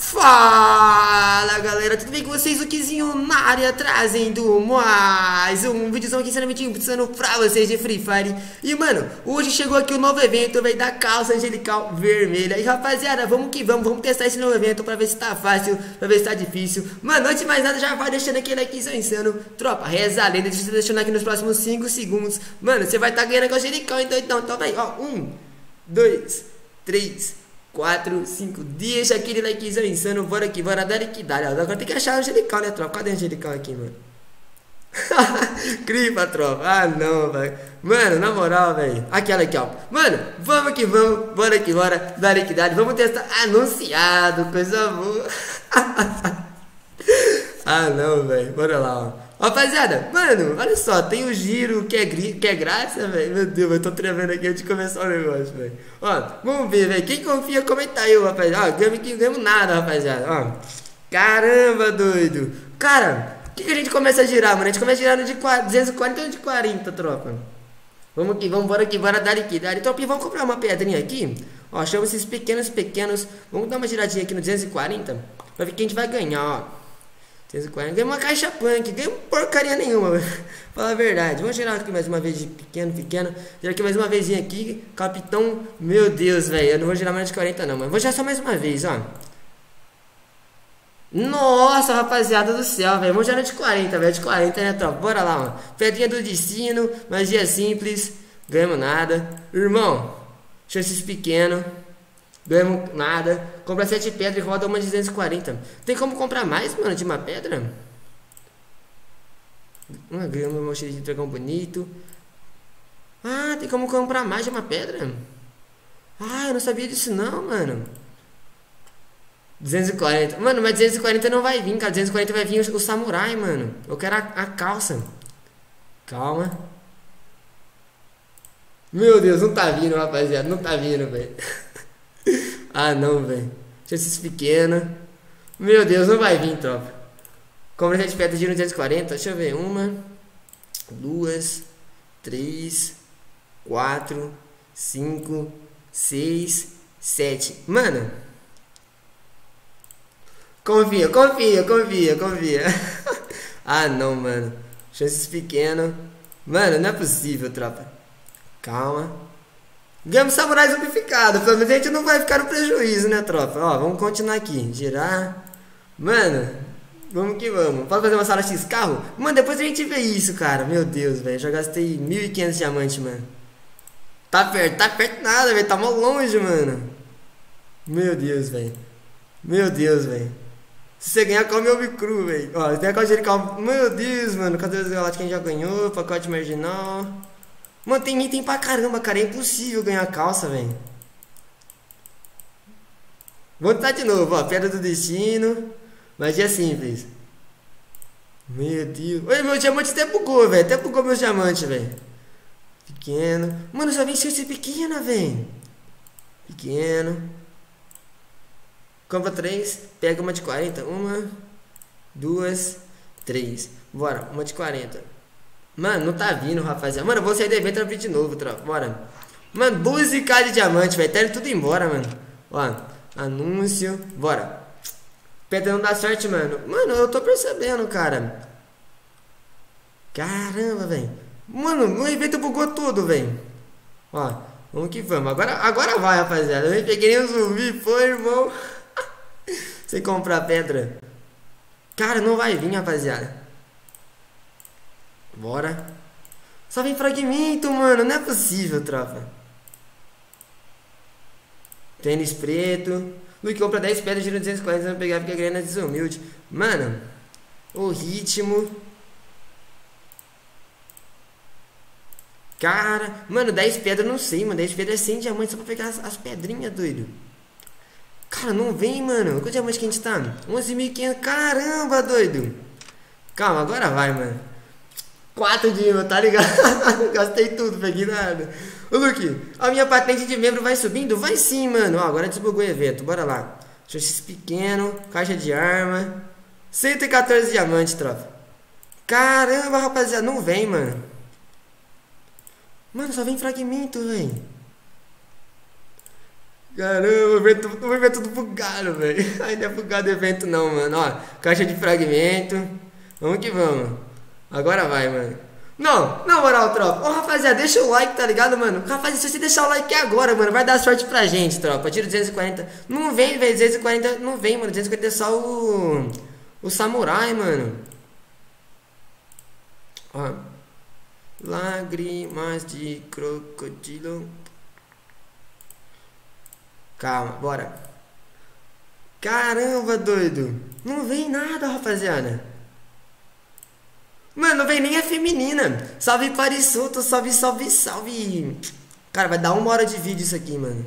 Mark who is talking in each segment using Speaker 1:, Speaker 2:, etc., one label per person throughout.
Speaker 1: Fala galera, tudo bem com vocês? O Kizinho na área trazendo mais um vídeozão aqui sinceramente pensando pra vocês de Free Fire. E mano, hoje chegou aqui o um novo evento, velho, da calça angelical vermelha. E rapaziada, vamos que vamos, vamos testar esse novo evento pra ver se tá fácil, pra ver se tá difícil. Mano, antes de mais nada, já vai deixando aquele likezão insano. Tropa, reza a lenda, deixa você deixando aqui nos próximos 5 segundos. Mano, você vai tá ganhando com a angelical, então, então, toma aí, ó, um, dois, três 4, 5, deixa aquele likezão insano, bora aqui, bora dar que dá. Agora tem que achar o angelical, né, tropa? Cadê o angelical aqui, mano? Cripa, tropa. Ah, não, velho. Mano, na moral, velho. Aquela aqui, ó. Mano, vamos que vamos, bora que bora, dar que dá. Vamos testar anunciado, coisa boa. ah, não, velho. Bora lá, ó. Rapaziada, mano, olha só, tem o giro que é, que é graça, velho. Meu Deus, eu tô tremendo aqui antes de começar o negócio, velho. Ó, vamos ver, velho. Quem confia, comenta aí, rapaziada. Ó, ganhamos que ganhamos nada, rapaziada. Ó, caramba, doido. Cara, o que, que a gente começa a girar, mano? A gente começa a girar no de 240 ou de 40, tropa. Vamos aqui, vamos embora aqui, bora dar aqui, dar Tropa, e vamos comprar uma pedrinha aqui. Ó, chama esses pequenos, pequenos. Vamos dar uma giradinha aqui no 240 pra ver quem a gente vai ganhar, ó. 340. Ganhei uma caixa punk, ganhei porcaria nenhuma, fala a verdade. Vamos girar aqui mais uma vez de pequeno, pequeno. Girar aqui mais uma vezinha aqui. Capitão, meu Deus, velho. Eu não vou girar mais de 40 não, mas vou girar só mais uma vez, ó. Nossa, rapaziada do céu, velho. Vamos girar de 40, velho. De 40, né, tropa? Bora lá, mano. Pedrinha do destino, magia simples. Ganhamos nada. Irmão, chances pequeno. Ganhamos nada. Compra 7 pedras e roda uma de 240. Tem como comprar mais, mano, de uma pedra? Uma grama, uma mochila de dragão bonito. Ah, tem como comprar mais de uma pedra? Ah, eu não sabia disso não, mano. 240. Mano, mas 240 não vai vir, cara. 240 vai vir o, o samurai, mano. Eu quero a, a calça. Calma. Meu Deus, não tá vindo, rapaziada. Não tá vindo, velho. ah, não, velho. Chances pequenas. Meu Deus, não vai vir, tropa. Compra 7 pedras de 240. Deixa eu ver. Uma, duas, três, quatro, cinco, seis, sete. Mano. Confia, confia, confia, confia. ah, não, mano. Chances pequenas. Mano, não é possível, tropa. Calma. Ganhamos samurai zumbificado. Pelo menos a gente não vai ficar no prejuízo, né, tropa? Ó, vamos continuar aqui. Girar. Mano, vamos que vamos. Pode fazer uma sala X carro? Mano, depois a gente vê isso, cara. Meu Deus, velho. Já gastei 1.500 diamantes, mano. Tá perto, tá perto nada, velho. Tá mal longe, mano. Meu Deus, velho. Meu Deus, velho. Se você ganhar, come ovo cru, velho. Ó, tem a angelical. Meu Deus, mano. Cadê os galácticos que a gente já ganhou? Pacote marginal. Mano, tem item pra caramba, cara. É impossível ganhar calça, velho. Vamos tentar de novo, ó. Pedra do destino. Magia simples. Meu Deus. Oi, meu diamante até bugou, velho. Até bugou meus diamantes, velho. Pequeno. Mano, só vem chance pequena, velho. Pequeno. Compra três. Pega uma de 40. Uma. Duas. Três. Bora. Uma de 40. Mano, não tá vindo, rapaziada. Mano, eu vou sair do evento e abrir de novo, tropa. Bora. Mano, 12 k de diamante, velho. Tá indo tudo embora, mano. Ó, anúncio. Bora. Pedra não dá sorte, mano. Mano, eu tô percebendo, cara. Caramba, velho. Mano, o evento bugou tudo, velho. Ó, vamos que vamos. Agora, agora vai, rapaziada. Eu peguei um zumbi, foi, irmão. Sem comprar pedra. Cara, não vai vir, rapaziada. Bora. Só vem fragmento, mano. Não é possível, tropa. Tênis preto. Luke compra 10 pedras, gira 240, vai pegar porque a grana é desumilde. Mano, o ritmo. Cara, mano, 10 pedras não sei, mano. 10 pedras é 100 diamantes só pra pegar as, as pedrinhas, doido. Cara, não vem, mano. Quanto diamante que a gente tá? 11.500. Caramba, doido. Calma, agora vai, mano. 4 de imã, tá ligado? Gastei tudo, peguei nada. Ô, Luke, a minha patente de membro vai subindo? Vai sim, mano. Ó, agora desbugou o evento, bora lá. Chassis pequeno, caixa de arma. 114 diamantes, tropa. Caramba, rapaziada, não vem, mano. Mano, só vem fragmento, velho. Caramba, o evento, o evento tudo bugado, velho. Ainda é bugado o evento não, mano. Ó, caixa de fragmento. Vamos que vamos. Agora vai, mano. Não, na moral, tropa. Ô, rapaziada, deixa o like, tá ligado, mano? Rapaziada, se você deixar o like agora, mano, vai dar sorte pra gente, tropa. Tiro 240. Não vem, velho. 240 não vem, mano. 240 é só o. O samurai, mano. Ó. Lágrimas de crocodilo. Calma, bora. Caramba, doido. Não vem nada, rapaziada. Mano, vem nem a feminina. Salve Parissuto, salve, salve, salve. Cara, vai dar uma hora de vídeo isso aqui, mano.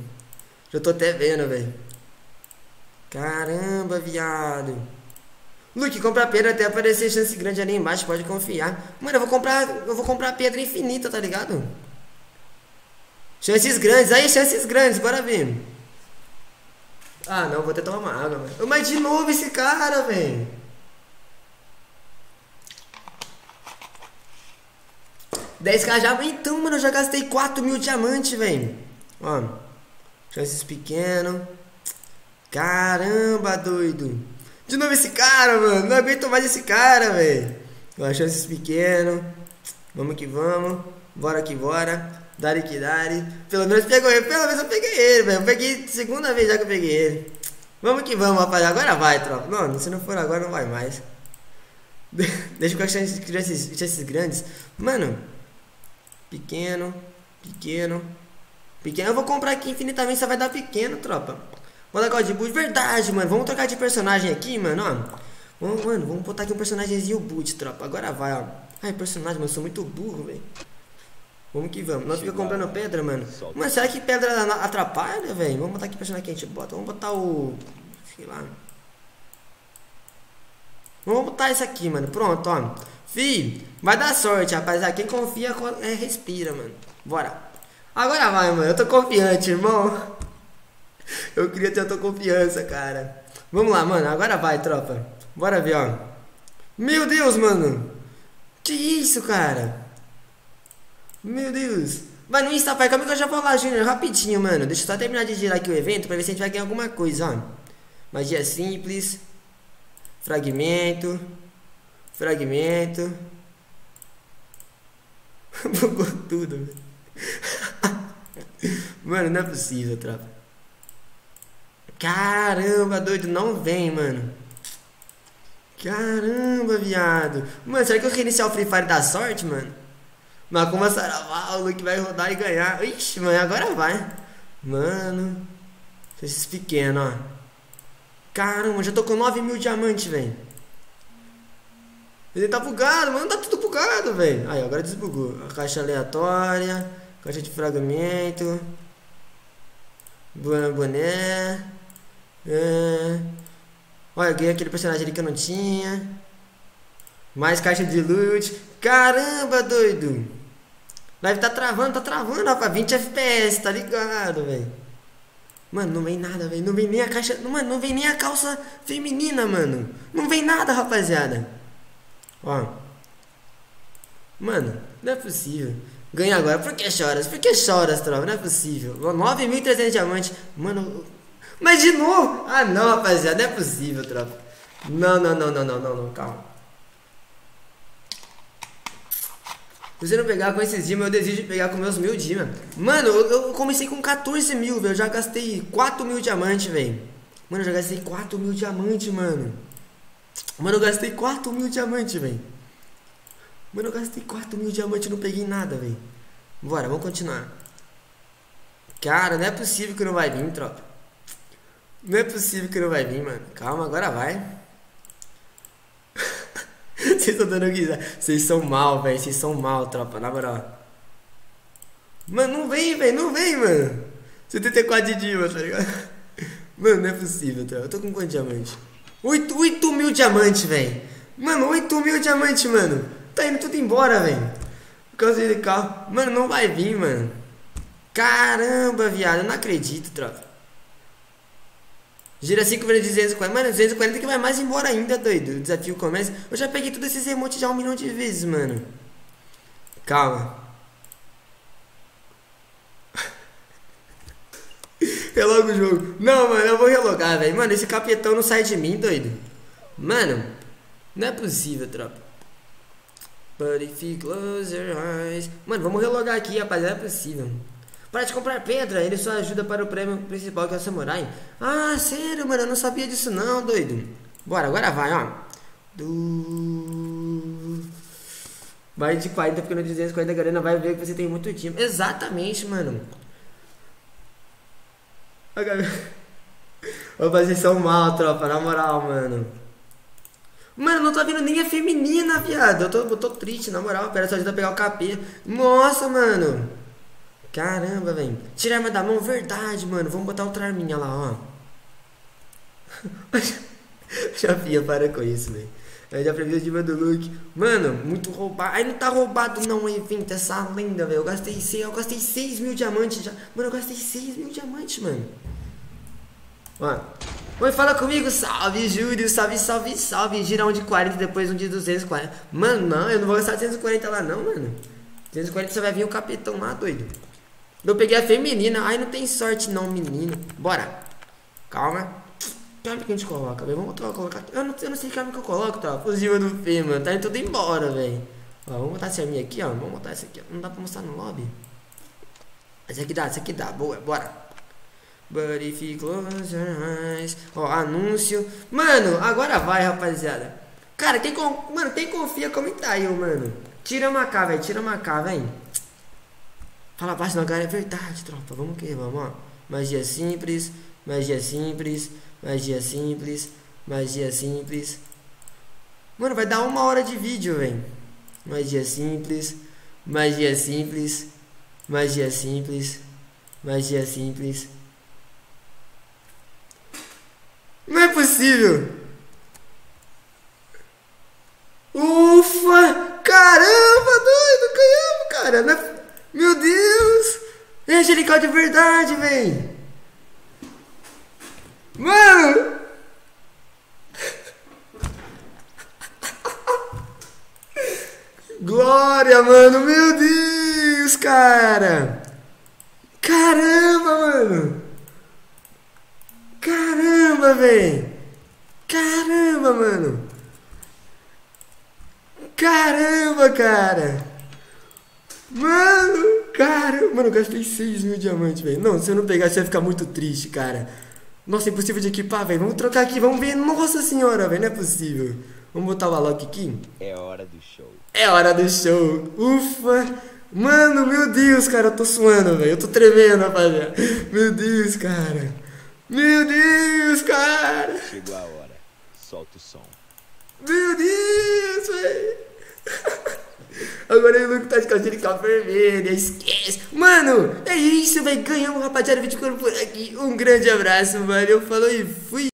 Speaker 1: Já tô até vendo, velho. Caramba, viado. Luke, compra pedra até aparecer chance grande ali embaixo, pode confiar. Mano, eu vou comprar, eu vou comprar pedra infinita, tá ligado? Chances grandes, aí chances grandes, bora ver. Ah, não, vou até tomar uma água, mano. Mas de novo esse cara, velho. Dez k já, então, mano, eu já gastei 4 mil diamantes, velho. Ó, chances pequeno. Caramba, doido. De novo esse cara, mano. Não aguento mais esse cara, velho. Ó, chances pequeno. Vamos que vamos. Bora que bora. Dari que Dari. Pelo menos pegou ele. Pelo menos eu peguei ele, velho. Eu peguei segunda vez já que eu peguei ele. Vamos que vamos, rapaz. Agora vai, tropa. Não, se não for agora, não vai mais. Deixa com as chances grandes. Mano. Pequeno. Pequeno. Pequeno. Eu vou comprar aqui infinitamente. Só vai dar pequeno, tropa. Vou dar God Boot. Verdade, mano. Vamos trocar de personagem aqui, mano. Ó. Vamos, mano, vamos botar aqui um personagemzinho boot, tropa. Agora vai, ó. Ai, personagem, mano. Eu sou muito burro, velho. Vamos que vamos. Nós ficamos comprando pedra, mano. Mas será que pedra atrapalha, velho? Vamos botar aqui personagem que a gente bota. Vamos botar o. Sei lá. Vamos botar isso aqui, mano. Pronto, ó. Fih, vai dar sorte, rapaziada. Quem confia, é, respira, mano. Bora. Agora vai, mano. Eu tô confiante, irmão. Eu queria ter a tua confiança, cara. Vamos lá, mano. Agora vai, tropa. Bora ver, ó. Meu Deus, mano. Que isso, cara? Meu Deus. Vai no Insta, pai. Calma que eu já vou lá, Júnior. Rapidinho, mano. Deixa eu só terminar de girar aqui o evento pra ver se a gente vai ganhar alguma coisa, ó. Magia simples. Fragmento. Fragmento. Bugou tudo, velho. Mano, não é possível, tropa. Caramba, doido. Não vem, mano. Caramba, viado. Mano, será que eu reiniciar o Free Fire dá sorte, mano? Macumba Saravá, o Luke vai rodar e ganhar. Ixi, mano, agora vai. Mano. Esses pequenos, ó. Caramba, já tô com 9 mil diamantes, velho. Ele tá bugado, mano. Tá tudo bugado, velho. Aí, agora desbugou. A caixa aleatória. Caixa de fragmento. Boné. É. Olha, ganhei aquele personagem ali que eu não tinha. Mais caixa de loot. Caramba, doido. Live tá travando, tá travando, rapaz. 20 FPS, tá ligado, velho. Mano, não vem nada, velho. Não vem nem a caixa. Mano, não vem nem a calça feminina, mano. Não vem nada, rapaziada. Ó. Mano, não é possível. Ganha agora. Por que choras? Por que choras, tropa? Não é possível. 9.300 diamantes. Mano. Mas de novo? Ah, não, rapaziada. Não é possível, tropa. Não, não, não, não, não, não, não. Calma. Se você não pegar com esses dimas, eu desejo pegar com meus mil dimas. Mano, eu, eu, comecei com 14 mil, velho. Eu já gastei 4 mil diamantes, velho. Mano, eu já gastei 4 mil diamantes, mano. Mano, eu gastei 4 mil diamantes, velho. Mano, eu gastei 4 mil diamantes e não peguei nada, velho. Bora, vamos continuar. Cara, não é possível que não vai vir, tropa. Não é possível que não vai vir, mano. Calma, agora vai. Vocês estão dando risada. Vocês são mal, velho. Vocês são mal, tropa. Na moral. Mano, não vem, velho. Não vem, mano. 74 de Dilma, tá ligado? Mano, não é possível, tropa. Eu tô com quanto diamante? 8, 8 mil diamantes, velho. Mano, 8 mil diamantes, mano. Tá indo tudo embora, velho. Por causa de carro. Mano, não vai vir, mano. Caramba, viado. Eu não acredito, tropa. Gira 5 vezes 240. Mano, 240 que vai mais embora ainda, doido. O desafio começa. Eu já peguei todos esses emotes já um milhão de vezes, mano. Calma. Reloga o jogo. Não, mano, eu vou relogar, velho. Mano, esse capetão não sai de mim, doido. Mano, não é possível, tropa. But if you close your eyes. Mano, vamos relogar aqui, rapaziada. Não é possível. Para de comprar pedra, ele só ajuda para o prêmio principal que é o samurai. Ah, sério, mano, eu não sabia disso não, doido. Bora, agora vai, ó. Do... Vai de 40, porque no 240 a galera vai ver que você tem muito time. Exatamente, mano. Vou fazer são mal, tropa, na moral, mano. Mano, não tô vendo nem a feminina, viado. Eu tô, eu tô triste, na moral. Pera só ajuda a pegar o KP. Nossa, mano. Caramba, velho. Tira a arma da mão, verdade, mano. Vamos botar outra arminha lá, ó. Já via, para com isso, velho. Previ o diva do Luke. Mano, muito roubado. Aí não tá roubado não, evento, essa lenda, velho. Eu gastei 6, eu gastei 6 mil diamantes já. Mano, eu gastei 6 mil diamantes, mano. Ó. Oi, fala comigo, salve, Júlio, salve, salve, salve. Gira um de 40, depois um de 240. Mano, não, eu não vou gastar 240 lá não, mano. 240 você vai vir o capitão lá, doido. Eu peguei a feminina. Ai, não tem sorte não, menino. Bora. Calma. Que arma que a gente coloca, velho? Vamos colocar. Eu não, eu não sei que arma que eu coloco, tá? Fusível do Fê, mano. Tá indo tudo embora, velho. Ó, vamos botar essa arminha aqui, ó. Vamos botar essa aqui. Não dá pra mostrar no lobby. Essa aqui dá, essa aqui dá. Boa, bora. But if you close your eyes. Ó, anúncio. Mano, agora vai, rapaziada. Cara, quem, mano, quem confia, comenta aí, mano. Tira uma K, velho. Tira uma K, velho. Fala baixo não, cara. É verdade, tropa. Vamos que vamos, ó. Magia simples. Magia simples. Magia simples. Magia simples. Mano, vai dar uma hora de vídeo, velho. Magia simples. Magia simples. Magia simples. Magia simples. Não é possível. Ufa! Caramba, doido, ganhamos, cara. É... Meu Deus! Angelical de verdade, velho. Mano! Glória, mano! Meu Deus, cara! Caramba, mano! Caramba, velho! Caramba, mano! Caramba, cara! Mano! Cara! Mano, eu gastei 6 mil diamantes, velho. Não, se eu não pegar, você vai ficar muito triste, cara. Nossa, é impossível de equipar, velho. Vamos trocar aqui, vamos ver. Nossa senhora, velho. Não é possível. Vamos botar o Alok aqui.
Speaker 2: É hora do show.
Speaker 1: É hora do show. Ufa. Mano, meu Deus, cara. Eu tô suando, velho. Eu tô tremendo, rapaziada. Meu Deus, cara. Meu Deus, cara.
Speaker 2: Chegou a hora. Solta o som.
Speaker 1: Meu Deus, velho. Agora o Luke tá de de vermelha, esquece. Mano, é isso, velho. Ganhamos, rapaziada. Vídeo por aqui. Um grande abraço, mano. Eu falou e fui.